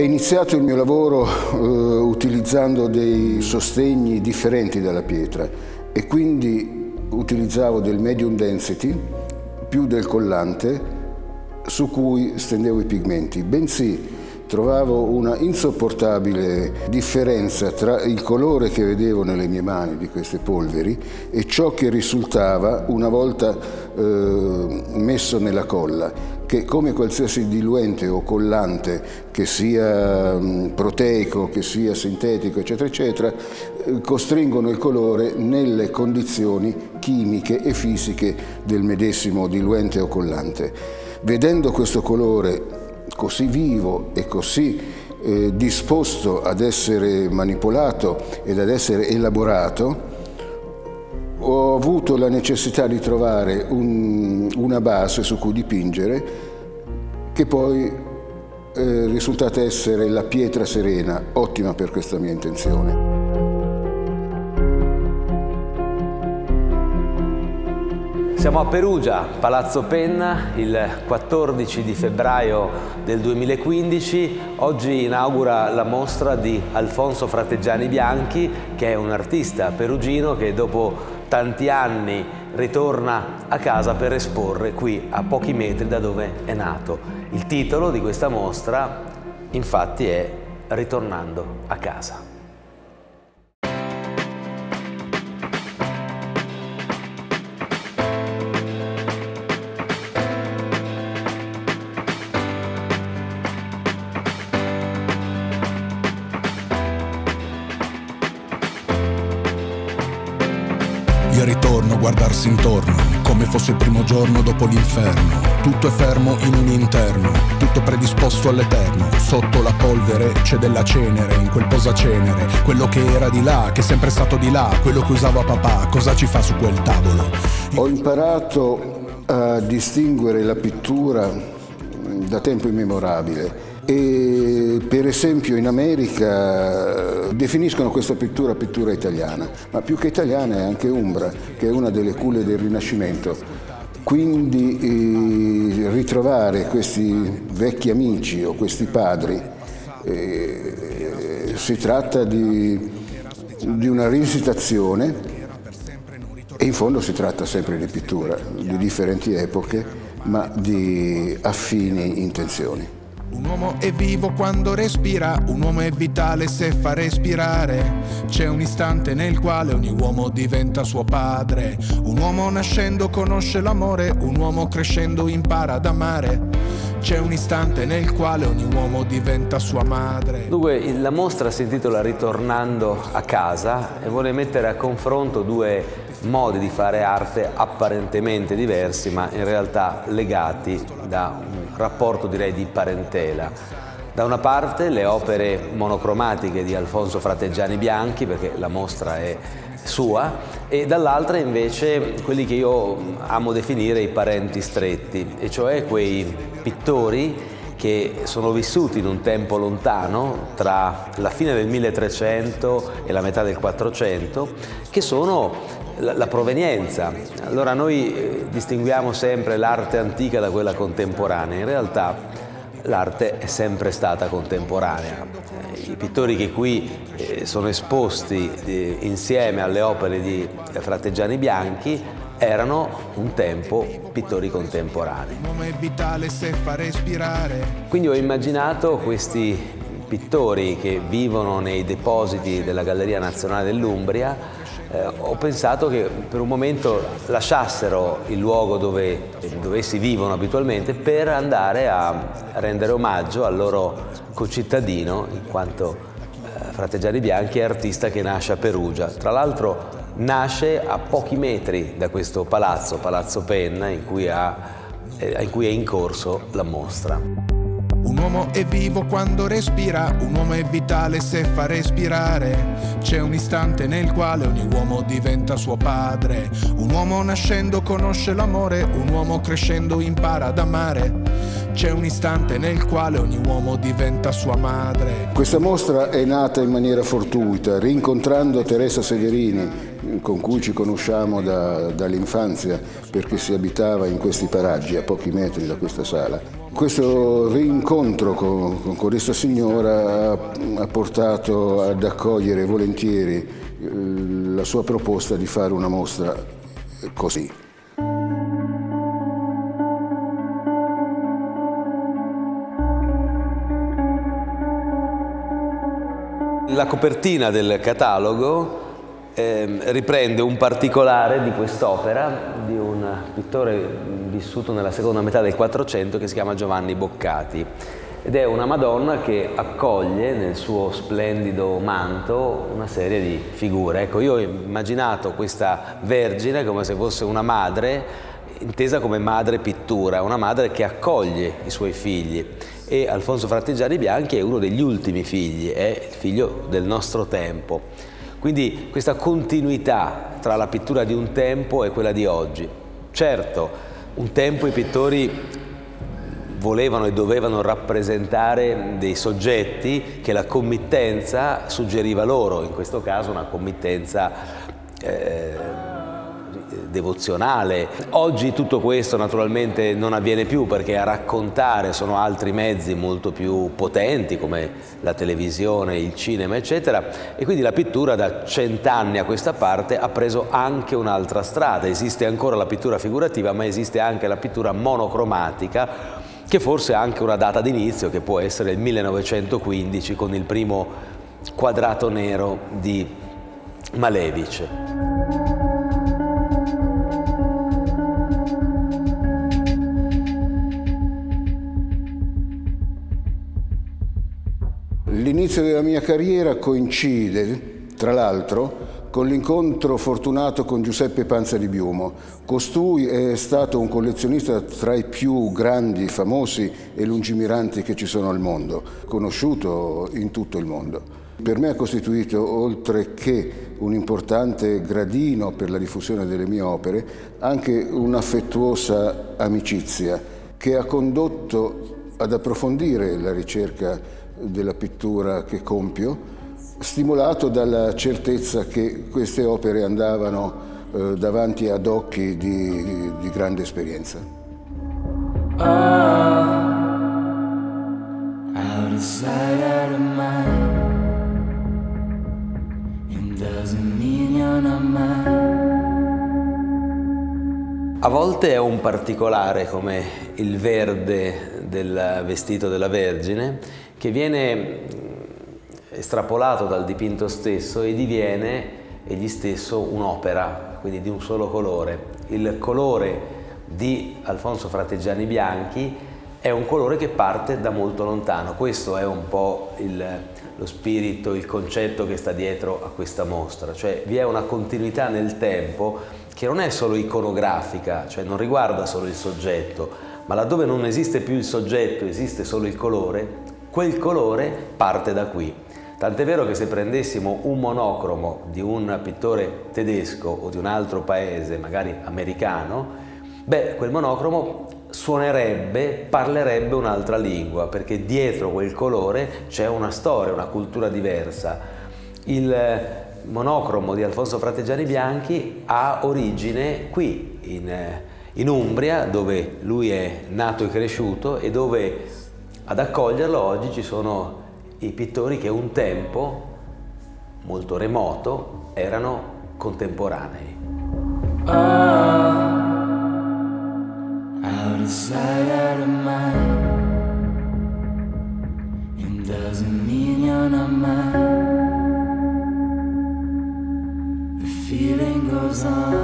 È iniziato il mio lavoro eh, utilizzando dei sostegni differenti dalla pietra e quindi utilizzavo del medium density più del collante su cui stendevo i pigmenti, bensì trovavo una insopportabile differenza tra il colore che vedevo nelle mie mani di queste polveri e ciò che risultava una volta eh, messo nella colla, che come qualsiasi diluente o collante, che sia mh, proteico, che sia sintetico, eccetera, eccetera, eh, costringono il colore nelle condizioni chimiche e fisiche del medesimo diluente o collante. Vedendo questo colore così vivo e così eh, disposto ad essere manipolato ed ad essere elaborato, ho avuto la necessità di trovare un, una base su cui dipingere che poi eh, risultata essere la pietra serena, ottima per questa mia intenzione. Siamo a Perugia, Palazzo Penna, il 14 di febbraio del 2015. Oggi inaugura la mostra di Alfonso Fratteggiani Bianchi, che è un artista perugino che dopo tanti anni ritorna a casa per esporre qui a pochi metri da dove è nato. Il titolo di questa mostra infatti è Ritornando a casa. Guardarsi intorno, come fosse il primo giorno dopo l'inferno. Tutto è fermo in un interno, tutto predisposto all'eterno. Sotto la polvere c'è della cenere, in quel posacenere. Quello che era di là, che è sempre stato di là, quello che usava papà, cosa ci fa su quel tavolo? Ho imparato a distinguere la pittura da tempo immemorabile e per esempio in America definiscono questa pittura pittura italiana, ma più che italiana è anche umbra, che è una delle culle del Rinascimento. Quindi eh, ritrovare questi vecchi amici o questi padri eh, si tratta di, di una rivisitazione e in fondo si tratta sempre di pittura, di differenti epoche, ma di affini intenzioni. Un uomo è vivo quando respira, un uomo è vitale se fa respirare. C'è un istante nel quale ogni uomo diventa suo padre. Un uomo nascendo conosce l'amore, un uomo crescendo impara ad amare. C'è un istante nel quale ogni uomo diventa sua madre. Dunque, la mostra si intitola Ritornando a casa e vuole mettere a confronto due modi di fare arte apparentemente diversi ma in realtà legati da un rapporto direi di parentela. Da una parte le opere monocromatiche di Alfonso Fratteggiani Bianchi perché la mostra è sua e dall'altra invece quelli che io amo definire i parenti stretti e cioè quei pittori che sono vissuti in un tempo lontano tra la fine del 1300 e la metà del 400 che sono la, la provenienza. Allora noi eh, distinguiamo sempre l'arte antica da quella contemporanea, in realtà l'arte è sempre stata contemporanea. I pittori che qui eh, sono esposti eh, insieme alle opere di Fratteggiani Bianchi erano un tempo pittori contemporanei. Quindi ho immaginato questi pittori che vivono nei depositi della Galleria Nazionale dell'Umbria eh, ho pensato che per un momento lasciassero il luogo dove, dove essi vivono abitualmente per andare a rendere omaggio al loro concittadino, in quanto eh, Frate Gianni Bianchi è artista che nasce a Perugia. Tra l'altro nasce a pochi metri da questo palazzo, Palazzo Penna, in cui, ha, eh, in cui è in corso la mostra. Un uomo è vivo quando respira, un uomo è vitale se fa respirare. C'è un istante nel quale ogni uomo diventa suo padre. Un uomo nascendo conosce l'amore, un uomo crescendo impara ad amare. C'è un istante nel quale ogni uomo diventa sua madre. Questa mostra è nata in maniera fortuita, rincontrando Teresa Severini, con cui ci conosciamo da, dall'infanzia perché si abitava in questi paraggi a pochi metri da questa sala Questo rincontro con, con questa signora ha portato ad accogliere volentieri eh, la sua proposta di fare una mostra così. La copertina del catalogo eh, riprende un particolare di quest'opera di un pittore vissuto nella seconda metà del Quattrocento che si chiama Giovanni Boccati ed è una Madonna che accoglie nel suo splendido manto una serie di figure. Ecco, io ho immaginato questa Vergine come se fosse una madre intesa come madre pittura, una madre che accoglie i suoi figli e Alfonso Fratteggiani Bianchi è uno degli ultimi figli, è il figlio del nostro tempo. Quindi questa continuità tra la pittura di un tempo e quella di oggi. Certo, un tempo i pittori volevano e dovevano rappresentare dei soggetti che la committenza suggeriva loro, in questo caso una committenza eh, devozionale. Oggi tutto questo naturalmente non avviene più perché a raccontare sono altri mezzi molto più potenti come la televisione, il cinema eccetera e quindi la pittura da cent'anni a questa parte ha preso anche un'altra strada. Esiste ancora la pittura figurativa ma esiste anche la pittura monocromatica che forse ha anche una data d'inizio che può essere il 1915 con il primo quadrato nero di Malevice. L'inizio della mia carriera coincide, tra l'altro, con l'incontro fortunato con Giuseppe Panza di Biumo. Costui è stato un collezionista tra i più grandi, famosi e lungimiranti che ci sono al mondo, conosciuto in tutto il mondo. Per me ha costituito, oltre che un importante gradino per la diffusione delle mie opere, anche un'affettuosa amicizia che ha condotto ad approfondire la ricerca della pittura che compio, stimolato dalla certezza che queste opere andavano eh, davanti ad occhi di, di grande esperienza. Oh, out of sight, out of mind. It doesn't mean you're not mine. A volte è un particolare come il verde del vestito della Vergine che viene mm, estrapolato dal dipinto stesso e diviene egli stesso un'opera, quindi di un solo colore. Il colore di Alfonso Fratteggiani Bianchi è un colore che parte da molto lontano. Questo è un po' il, lo spirito, il concetto che sta dietro a questa mostra, cioè vi è una continuità nel tempo che non è solo iconografica, cioè non riguarda solo il soggetto, ma laddove non esiste più il soggetto, esiste solo il colore, quel colore parte da qui. Tant'è vero che se prendessimo un monocromo di un pittore tedesco o di un altro paese, magari americano, beh, quel monocromo suonerebbe, parlerebbe un'altra lingua, perché dietro quel colore c'è una storia, una cultura diversa. Il monocromo di Alfonso Fratteggiani Bianchi ha origine qui, in, in, Umbria, dove lui è nato e cresciuto e dove ad accoglierlo oggi ci sono i pittori che un tempo, molto remoto, erano contemporanei. Oh, out of sight, out of mind. Doesn't mean you're not mine. feeling goes on.